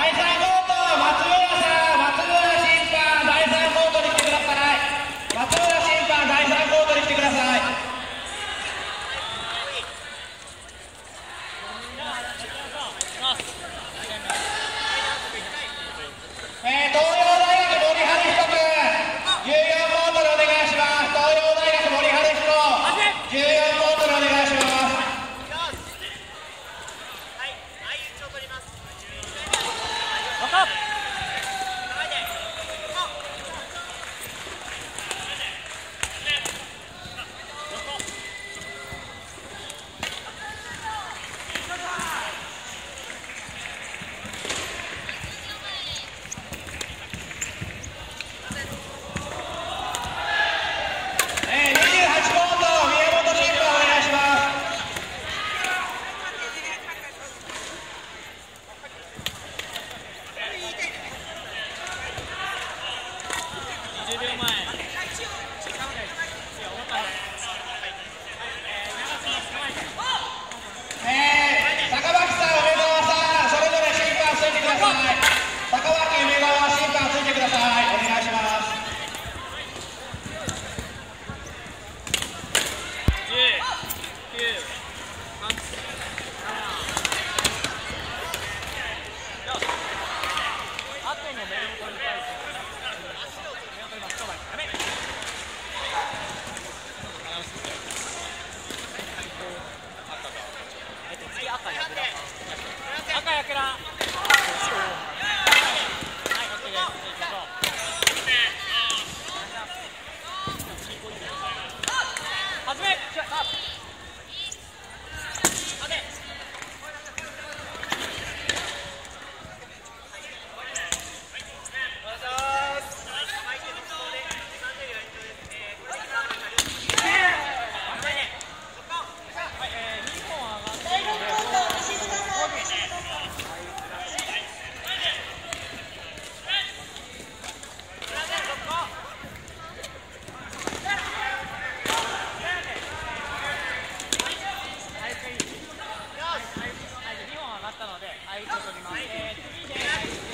I 赤やけら。はい、ちょっと見ます。えー